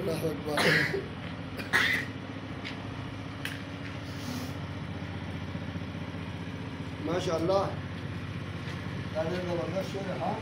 الله أكبر. ما شاء الله. هذا زبردست شوية ها؟